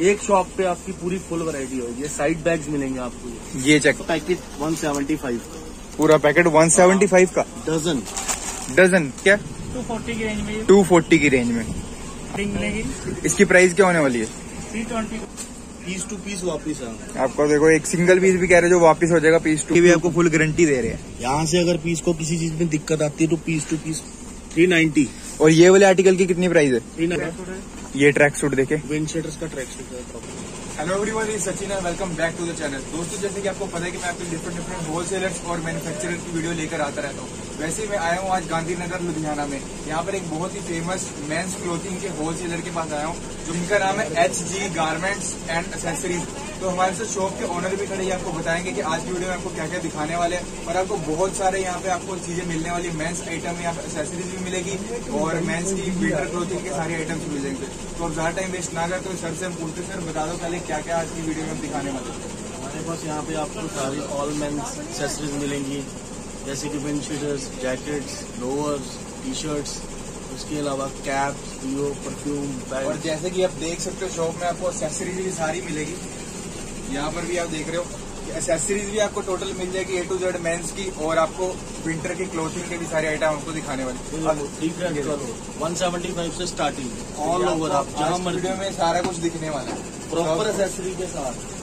एक शॉप पे आपकी पूरी फुल वैरायटी होगी। ये साइड बैग्स मिलेंगे आपको। ये चेक पैकेट 175 पूरा पैकेट 175 का? डजन डजन क्या? टू फोर्टी की रेंज में ये। 240 की रेंज में. मिलेगी इसकी प्राइस क्या होने वाली है? Three twenty piece two piece वापिस आएँगे आपको देखो एक सिंगल पीस भी कह रहे जो वापस हो जाएगा पीस टू भी आपको फुल गारंटी दे रहे हैं। यहाँ से अगर पीस को किसी चीज़ में दिक्कत आती है तो piece to piece three ninety और ये वाले आर्टिकल की कितनी प्राइस है? ये ट्रैक सूट देखे। विंड शटर्स का ट्रैक सूट है हेलो एवरीवन सचिन है welcome back to the channel दोस्तों, जैसे कि आपको पता है कि मैं आपके डिफरेंट डिफरेंट होलसेलर्स और मैन्युफैक्चरर की वीडियो लेकर आता रहता हूँ। वैसे ही मैं आया हूँ आज गांधीनगर, लुधियाना में। यहाँ पर एक बहुत ही फ़ेमस मेंस क्लोथिंग के होलसेलर के पास आया हूँ, जिनका नाम है H G garments and accessories तो हमारे साथ शॉप के ऑनर भी खड़े हैं, आपको बताएँगे कि आज की वीडियो में आपको क्या क्या दिखाने वाले हैं। और आपको बहुत सारे यहाँ पे आपको चीज़ें मिलने वाली मेंस आइटम यहाँ पे एसेसरीज भी मिलेगी और मेंस की विंटर क्लोथिंग के सारे आइटम्स मिल जाएँगे तो अब ज़्यादा टाइम वेस्ट ना करते हुए सर से हम पूछते सर बता दो पहले क्या क्या आज की वीडियो में दिखाने वाले हैं। हमारे पास यहाँ पे आपको सारी ऑल मेन एक्सेसरीज मिलेंगी जैसे कि wind cheaters jackets lowers T shirts उसके अलावा कैप्स डीओ परफ्यूम और जैसे कि आप देख सकते हो शॉप में आपको एसेसरीज भी सारी मिलेगी। यहाँ पर भी आप देख रहे हो एसेसरीज भी आपको टोटल मिल जाएगी ए टू जेड मेंस की और आपको विंटर की क्लोथिंग के भी सारे आइटम आपको दिखाने वाले वन सेवेंटी फाइव से स्टार्टिंग ऑल ओवर आप जहाँ वीडियो में सारा कुछ दिखने वाला है। प्रॉपर एसेसरी के साथ।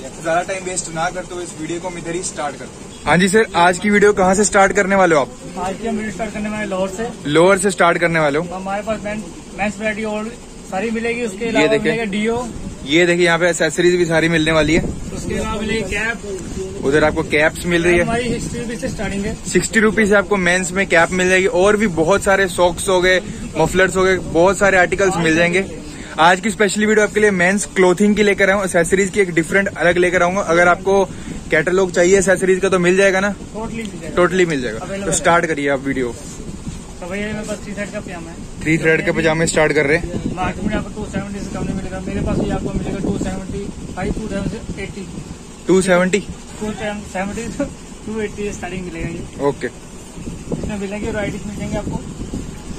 ज़्यादा टाइम वेस्ट ना करते हुए इस वीडियो को हम इधर ही स्टार्ट करते हैं। हाँ जी सर आज की वीडियो कहाँ से स्टार्ट करने वाले हो आप? आज की हम वीडियो स्टार्ट करने वाले लोअर से। लोअर से स्टार्ट करने वाले हो। हमारे पास मेंस वैरायटी और सारी मिलेगी उसके ये अलावा मिलेगा डीओ ये देखिए यहाँ पे एसेसरीज भी सारी मिलने वाली है। उसके अलावा मिलेगी कैप उधर आपको कैप्स मिल रही है। स्टार्टिंग है। सिक्सटी रुपीज़ से आपको मेंस में कैप मिल जाएगी और भी बहुत सारे सॉक्स हो गए मफलर्स हो गए बहुत सारे आर्टिकल्स मिल जाएँगे। आज की स्पेशली वीडियो आपके लिए मेंस क्लोथिंग की लेकर आऊँ एसेसरीज की एक डिफरेंट अलग लेकर आऊँगा। अगर आपको कैटलॉग चाहिए एसेसरीज का तो मिल जाएगा ना? टोटली मिल जाएगा। टोटली मिल जाएगा। तो स्टार्ट करिए आप वीडियो भैया मेरे पास थ्री साइड का पजामा है। थ्री थ्रेड के पजामे स्टार्ट कर रहे हैं। मार्केट में आपको टू सेवेंटी से कम नहीं मिलेगा। मेरे पास ये आपको मिलेगा two seventy five two eighty two seventy two seventy two eighty starting मिलेगा ये। ओके इसमें मिलेंगे वराइटीज मिल जाएँगे आपको।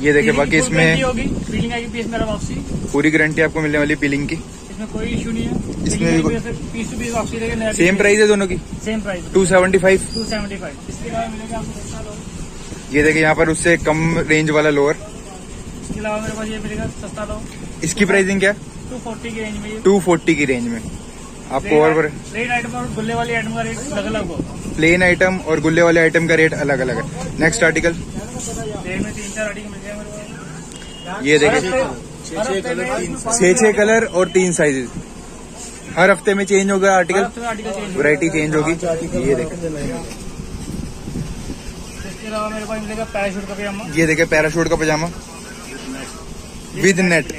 ये देखिए बाकी इसमें होगी। फीलिंग आएगी पीस मेरा वापसी। पूरी गारंटी आपको मिलने वाली पीलिंग की। इसमें कोई इशू नहीं है। इसमें भी पीस टू पीस वापसी सेम प्राइस है दोनों की? Same price two seventy five two seventy five इसके अलावा मिलेगा आपको ये देखिए यहाँ पर उससे कम रेंज वाला लोअर इसके अलावा मेरे पास ये मिलेगा सस्ता लो इसकी प्राइसिंग क्या? टू फोर्टी की रेंज में टू फोर्टी की रेंज में। आपको और प्लेन आइटम और गुल्ले वाली आइटम का रेट अलग अलग होगा प्लेन आइटम और गुल्ले वाले आइटम का रेट अलग अलग है नेक्स्ट आर्टिकल में तीन चार आर्टिकल मिल जाएँगे ये देखिए। छह हर छह हफ़्ते कलर और तीन साइजेस हर हफ़्ते में चेंज होगा आर्टिकल वैरायटी चेंज होगी। ये देखिए। अलावा मेरे पास मिलेगा पैराशूट का पजामा ये देखिए पैराशूट का पजामा विद नेट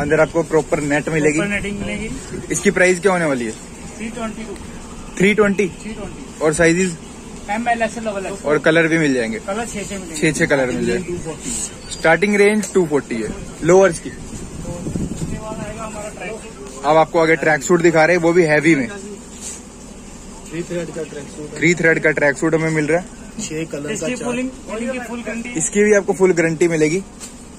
अंदर आपको प्रॉपर नेट मिलेगी। नेटिंग मिलेगी। इसकी प्राइस क्या होने वाली है? थ्री ट्वेंटी थ्री ट्वेंटी और sizes M L X double X और कलर भी मिल जाएँगे। कलर छह छह छह छह कलर मिल जाएँगे। स्टार्टिंग रेंज टू फोर्टी है। लोअर्स की अब आपको आगे ट्रैक सूट दिखा रहे हैं वो भी हैवी में। थ्री थ्रेड का ट्रैक सूट थ्री थ्रेड का ट्रैक सूट हमें मिल रहा है। छह कलर इसकी फुलिंग की फुल गारंटी इसकी भी आपको फुल गारंटी मिलेगी।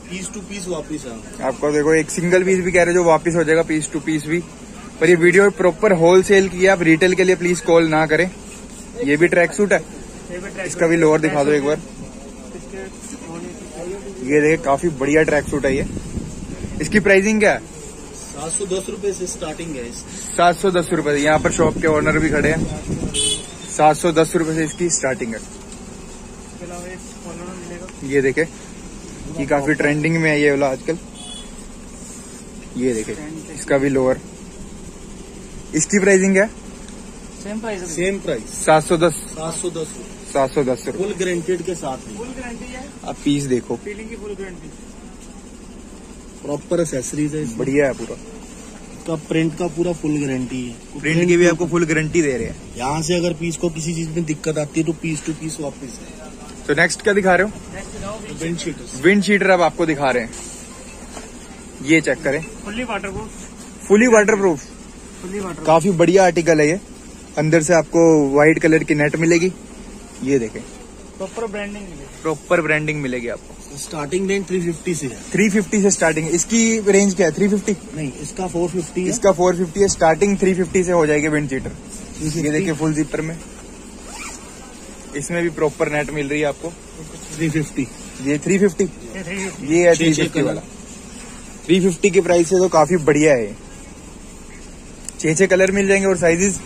पीस टू पीस वापिस आपको देखो एक सिंगल पीस भी कह रहे हैं जो वापिस हो जाएगा पीस टू पीस भी। पर ये वीडियो प्रॉपर होलसेल की है आप रिटेल के लिए प्लीज़ कॉल ना करें। ये भी ट्रैक सूट है इसका भी लोअर दिखा दो एक बार। ये देखिए काफ़ी बढ़िया ट्रैक सूट है ये। इसकी प्राइसिंग क्या है? सात सौ दस रुपये से स्टार्टिंग है सात सौ दस रुपये यहाँ पर शॉप के ओनर भी खड़े हैं। सात सौ दस रुपये से इसकी स्टार्टिंग है। इसके अलावा एक कॉलर मिलेगा। ये देखे ये काफ़ी ट्रेंडिंग में है ये वाला आजकल। ये देखे इसका भी लोअर इसकी प्राइसिंग है सेम प्राइस सेम प्राइस सात सौ दस। सात सौ दस। सात सौ दस फुल गारंटेड के साथ फुल गारंटी है? आप पीस देखो। फीलिंग की फुल गारंटी प्रॉपर एसेसरीज है बढ़िया है पूरा। का प्रिंट का पूरा फुल गारंटी है। प्रिंट की भी आपको फुल गारंटी दे रहे हैं। यहाँ से अगर पीस को किसी चीज़ में दिक्कत आती है तो पीस टू पीस वापिस है। तो नेक्स्ट क्या दिखा रहे हो? विंड शीटर्स विंड शीटर अब आपको दिखा रहे हैं। ये चेक करें। Fully waterproof fully waterproof fully water काफ़ी बढ़िया आर्टिकल है ये। अंदर से आपको व्हाइट कलर की नेट मिलेगी। ये देखें। प्रॉपर ब्रांडिंग मिलेगी। प्रॉपर ब्रांडिंग मिलेगी आपको। स्टार्टिंग रेंज 350 से है। 350 से स्टार्टिंग इसकी रेंज क्या है? 350 नहीं इसका 450 है। इसका 450 है स्टार्टिंग 350 से हो जाएगी विंड चीटर ये देखिए फुल जीपर में। इसमें भी प्रॉपर नेट मिल रही है आपको? 350 ये 350 ये थ्री फिफ्टी ये है 350 कलर। वाला 350 के प्राइस से तो काफ़ी बढ़िया है। छह छह कलर मिल जाएँगे और sizes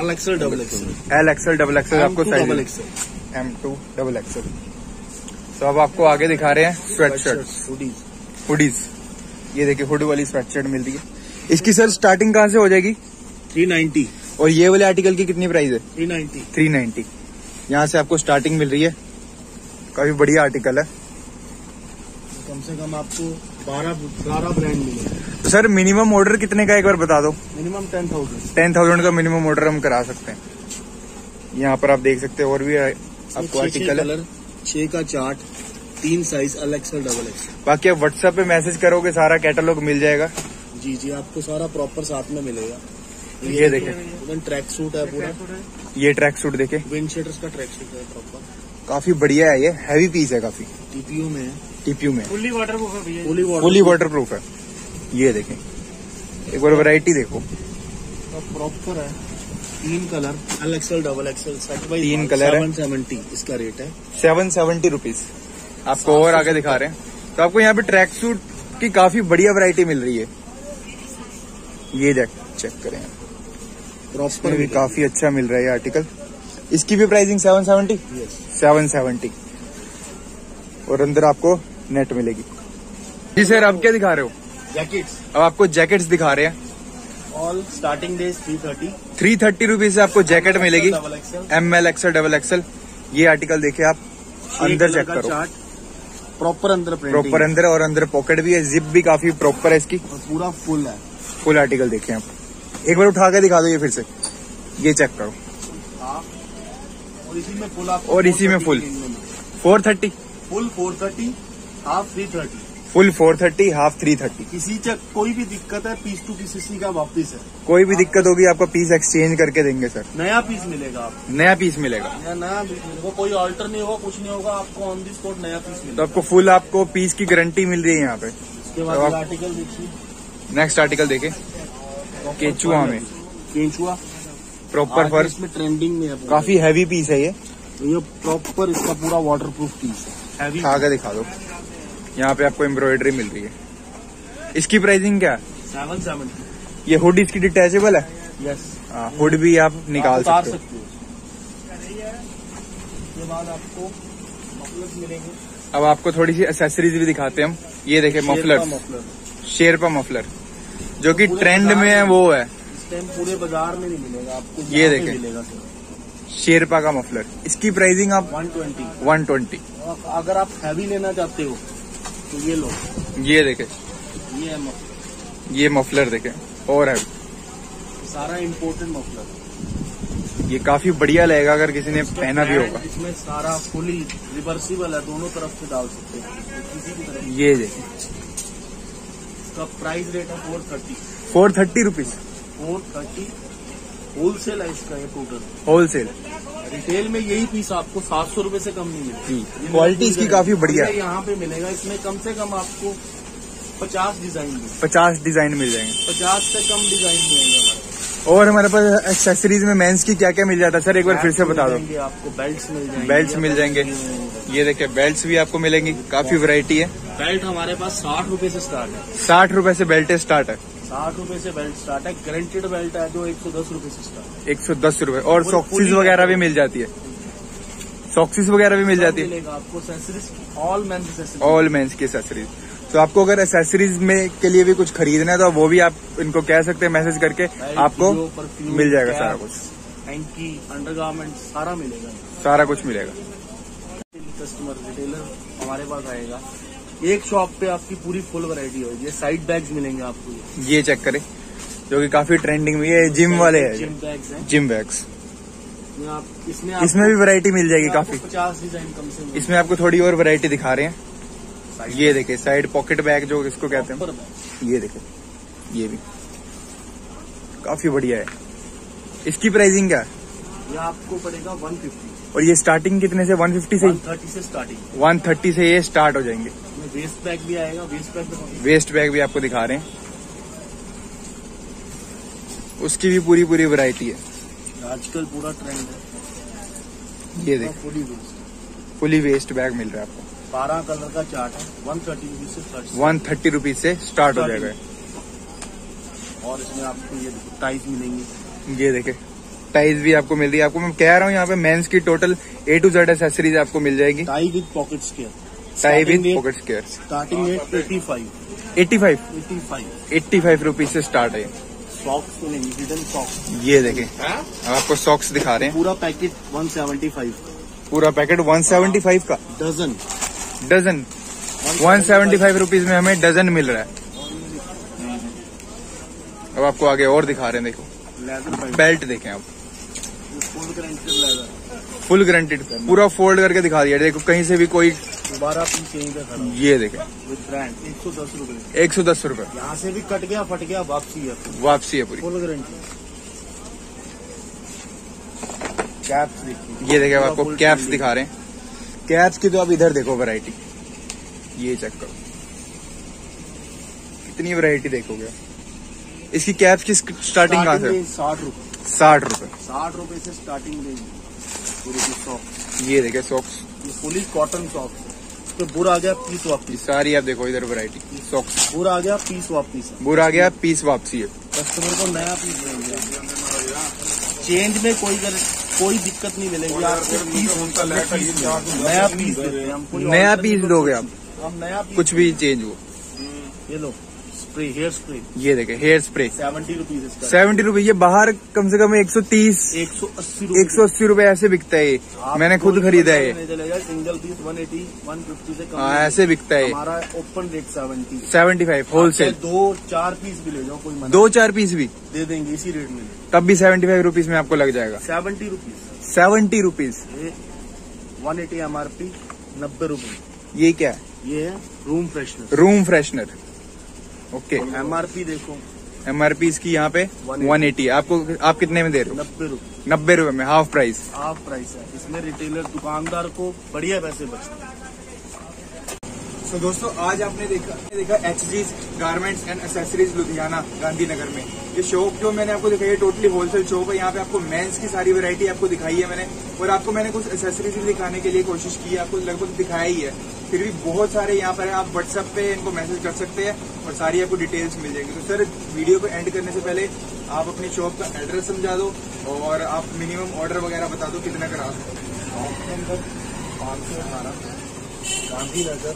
L XL double XL L XL double XL आपको double size XL M to double XL तो अब आपको आगे दिखा रहे हैं स्वेट शर्ट हुडीज हुडीज ये देखिए हुड वाली स्वेट शर्ट मिल रही है। इसकी सर स्टार्टिंग कहाँ से हो जाएगी? 390 और ये वाले आर्टिकल की कितनी प्राइस है? 390 थ्री नाइन्टी यहाँ से आपको स्टार्टिंग मिल रही है। काफ़ी बढ़िया आर्टिकल है। कम से कम आपको 12 12 ब्रांड मिलेगा तो सर मिनिमम ऑर्डर कितने का एक बार बता दो? मिनिमम 10000 टेन थाउज़ेंड का मिनिमम ऑर्डर हम करा सकते हैं। यहाँ पर आप देख सकते हैं और भी आपको आर्टिकल है। कलर छह का चार्ट तीन size L XL double XL बाकी आप व्हाट्सएप पे मैसेज करोगे सारा कैटलॉग मिल जाएगा। जी जी आपको सारा प्रॉपर साथ में मिलेगा। ये देखें। ट्रैक सूट है पूरा। ये ट्रैक सूट देखे। विंड का ट्रैक सूट है प्रॉपर काफ़ी बढ़िया है ये हैवी पीस है काफ़ी। टीपीयू में है। टीपीयू में। फुल्ली वाटर प्रूफ है भैया। Fully water fully waterproof है। ये देखें। एक बार वैरायटी देखो। प्रॉपर है। तीन colour L XL double XL set by तीन है। सेवन सेवेंटी इसका रेट है। सेवन सेवेंटी रुपीज़ आपको और आगे दिखा रहे हैं। तो आपको यहाँ पे ट्रैक सूट की काफ़ी बढ़िया वैरायटी मिल रही है। ये देख चेक करें इसमें प्रॉपर भी काफ़ी अच्छा मिल रहा है ये आर्टिकल इसकी भी pricing seven seventy yes seven seventy और अंदर आपको नेट मिलेगी। जी सर आप क्या दिखा रहे हो? जैकेट्स अब आपको जैकेट्स दिखा रहे हैं। All starting days three thirty three thirty rupees से आपको जैकेट मिलेगी। M L XL double XL ये आर्टिकल देखिए आप अंदर चेक करो। प्रॉपर अंदर प्रॉपर अंदर और अंदर पॉकेट भी है जिप भी काफ़ी प्रॉपर है इसकी। पूरा फुल है। फुल आर्टिकल देखें आप। एक बार उठा के दिखा दो ये फिर से। ये चेक करो। हाँ। और इसी में फुल और इसी में 430 full। की रेंज में four thirty full four thirty half three thirty full four thirty half three thirty किसी च कोई भी दिक्कत है पीस टू पीस इसी का वापिस है। कोई भी दिक्कत होगी आपको पीस एक्सचेंज करके देंगे सर नया पीस मिलेगा आपको। नया पीस मिलेगा। नया नया पीस मिलेगा कोई ऑल्टर नहीं होगा कुछ नहीं होगा आपको ऑन दी स्पॉट नया पीस मिलेगा। तो आपको फुल आपको पीस की गारंटी मिल रही है यहाँ पे। उसके तो बाद आर्टिकल देखिए। नेक्स्ट आर्टिकल देखें केचुआ में। केंचुआ? प्रॉपर फर इसमें ट्रेंडिंग में है काफ़ी हैवी पीस है ये। तो ये प्रॉपर इसका पूरा वाटर प्रूफ पीस है के दिखा दो। यहाँ पे आपको एम्ब्रॉयडरी मिल रही है। इसकी प्राइसिंग क्या है? सेवन सेवेंटी ये हुड इसकी डिटेचेबल है? यस हुड भी आप निकाल उतार सकते हो। हो। उसके बाद आपको मफलर्स मिलेंगे। अब आपको थोड़ी सी एसेसरीज भी दिखाते हैं हम। ये देखे मफलर मफलर शेरपा मफलर जो कि ट्रेंड में है वो है। इस टाइम पूरे बाज़ार में नहीं मिलेगा आपको ये देखें। मिलेगा शेरपा का मफलर। इसकी प्राइसिंग आप वन ट्वेंटी 120 अगर आप हैवी लेना चाहते हो तो ये लो। ये देखे। ये है मफलर। ये मफलर देखे। और है। सारा इम्पोर्टेड मफलर। ये काफ़ी बढ़िया लगेगा अगर किसी ने पहना भी होगा। इसमें सारा फुली रिवर्सिबल है दोनों तरफ़ से डाल सकते हैं। किसी की तरफ़ ये देखे। इसका प्राइस रेट है four thirty four thirty rupees four thirty wholesale है इसका ये टोटल होलसेल रिटेल में यही पीस आपको सात सौ रुपये से कम नहीं मिलता क्वालिटी इसकी काफ़ी बढ़िया है। यहाँ पे मिलेगा। इसमें कम से कम आपको पचास डिज़ाइन पचास डिज़ाइन मिल जाएँगे। पचास से कम डिज़ाइन मिलेंगे और हमारे पास एक्सेसरीज में मेंस की क्या क्या मिल जाता है? सर एक बार फिर से बता दो। आपको। बेल्ट मिल जाएँगे। बेल्ट्स मिल जाएँगे। ये देखिए बेल्ट्स भी आपको मिलेंगी काफ़ी वैरायटी है। बेल्ट हमारे पास साठ रुपये से स्टार्ट है। साठ रुपए से बेल्ट स्टार्ट है। साठ रुपये से बेल्ट स्टार्ट है। गारंटेड बेल्ट है जो एक सौ दस रुपये से स्टार्ट एक सौ दस रूपए। और वो सॉक्सिस वगैरह भी मिल जाती है। सॉक्सिस वगैरह भी मिल जाती है। आपको ऑल accessories। ऑल की एसेसरीज तो आपको अगर एसेसरीज में के लिए भी कुछ खरीदना है तो वो भी आप इनको कह सकते हैं मैसेज करके आपको मिल जाएगा सारा कुछ। अंडरगारमेंट सारा मिलेगा। सारा कुछ मिलेगा। कस्टमर रिटेलर हमारे पास आएगा। एक शॉप पे आपकी पूरी फुल वैरायटी होगी। ये साइड बैग्स मिलेंगे आपको। ये। चेक करें जो कि काफ़ी ट्रेंडिंग में ये जिम वाले हैं। जिम बैग्स हैं। जिम बैग्स आप इसमें इसमें भी वैरायटी मिल जाएगी काफ़ी। पचास डिज़ाइन कम से कम। इसमें आपको थोड़ी और वैरायटी दिखा रहे हैं। ये देखे साइड पॉकेट बैग जो इसको कहते हैं। ये देखे ये भी। काफ़ी बढ़िया है। इसकी प्राइसिंग क्या है? ये आपको पड़ेगा वन फिफ्टी और ये स्टार्टिंग कितने से? 150 से? वन थर्टी से स्टार्टिंग 130 से ये स्टार्ट हो जाएँगे। वेस्ट बैग भी आएगा वेस्ट बैग वेस्ट बैग भी आपको दिखा रहे हैं। उसकी भी पूरी पूरी वैरायटी है। आजकल पूरा ट्रेंड है। ये देख। Fully waist fully waist bag मिल रहा है आपको। बारह कलर का चार्ट है। वन थर्टी रुपीज़ से स्टार्ट वन थर्टी रुपीज़ से स्टार्ट हो जाएगा। और इसमें आपको ये टाइज मिलेंगे। ये देखे। टाइज भी आपको मिल रही है। आपको मैं कह रहा हूँ यहाँ पे मेंस की total A to Z accessories आपको मिल जाएगी। Tie with pocket square tie with pocket square starting rate eighty five eighty five eighty five eighty five rupees से स्टार्ट है सॉक्स सॉक्स ये देखें। अब आपको सॉक्स दिखा रहे हैं। पूरा पैकेट वन सेवेंटी फाइव पूरा पैकेट 175 का। डजन डजन 175 रुपीज़ में हमें डजन मिल रहा है। अब आपको आगे और दिखा रहे हैं देखो। बेल्ट देखें आप। फुल ग्रांटेड पूरा फोल्ड करके दिखा दिया। देखो कहीं से भी कोई दोबारा पीस यहीं पे खड़ा। ये देखें। ब्रांड एक सौ दस रूपए। एक सौ दस रूपए। यहाँ से भी कट गया फट गया वापसी है वापसी है पूरी। फुल गारंटी कैप्स देखिए। ये देखे पूरा आपको कैप्स दिखा रहे हैं। कैप्स की तो आप इधर देखो वैरायटी ये चेक करो। कितनी वैरायटी देखोगे इसकी कैप्स की स्टार्टिंग कहाँ से? साठ रूपए। साठ रुपए। साठ रूपए से स्टार्टिंग रेंज पूरी की सॉक्स ये देखे सॉक्स ये फुली कॉटन सॉक्स तो बुरा आ गया पीस वापस। सारी आप देखो इधर वैरायटी सॉक्स बुरा आ गया पीस वापस। बुरा आ गया पीस वापसी है। कस्टमर को नया पीस देंगे चेंज में कोई कर, कोई दिक्कत नहीं मिलेगी। आपको पीस नया पीस हैं। नया पीस दोगे आप। हम नया कुछ भी चेंज हो। ये लो। स्प्रे हेयर स्प्रे ये देखे hair spray seventy rupees seventy रुपए ये बाहर कम से कम एक सौ तीस। एक सौ अस्सी एक सौ अस्सी रूपए ऐसे बिकता है मैंने खुद खरीदा है। Single piece one eighty one fifty से कम हाँ, ऐसे बिकता है। हमारा open rate seventy seventy five wholesale दो चार पीस भी ले जाओ कोई दो चार पीस भी। दे देंगे इसी रेट में। तब भी सेवेंटी फाइव रुपीज़ में आपको लग जाएगा। Seventy rupees seventy rupees one eighty M R P नब्बे रुपए। ये क्या? है ये है room freshener room freshener okay M R P देखो। एम आर पी इसकी यहाँ पे 180 वन एटी आपको आप कितने में दे रहे हो? नब्बे रूपए। नब्बे रूपए में हाफ़ प्राइस हाफ़ प्राइस है। इसमें रिटेलर दुकानदार को बढ़िया पैसे बचते हैं। तो दोस्तों आज आपने देखा देखा H G garments and accessories Ludhiana Gandhinagar में। ये शॉप जो मैंने आपको दिखाई है टोटली होलसेल शॉप है। यहाँ पे आपको मेंस की सारी वैरायटी आपको दिखाई है मैंने। और आपको मैंने कुछ एसेसरीज भी दिखाने के लिए कोशिश की है आपको लगभग दिखाया ही है। फिर भी बहुत सारे यहाँ पर है। आप व्हाट्सएप पे इनको मैसेज कर सकते हैं और सारी आपको डिटेल्स मिल जाएगी। तो सर वीडियो को एंड करने से पहले आप अपनी शॉप का एड्रेस समझा दो और आप मिनिमम ऑर्डर वगैरह बता दो कितना करा दो पाँच सौ अठारह गांधीनगर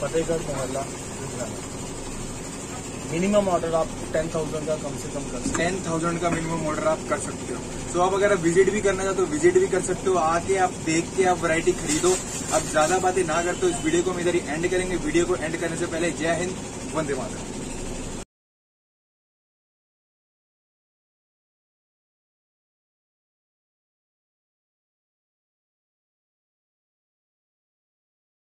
फतेहगढ़ मोहल्ला मिनिमम ऑर्डर आप टेन थाउज़ेंड का कम से कम कर सकते टेन थाउज़ेंड का मिनिमम ऑर्डर आप कर सकते हो। तो आप अगर विज़िट भी करना चाहते हो विज़िट भी कर सकते हो। आके आप देख के आप वैरायटी खरीदो। अब ज़्यादा बातें ना करते हो इस वीडियो को हम इधर ही एंड करेंगे। वीडियो को एंड करने से पहले जय हिंद, वंदे मातरम।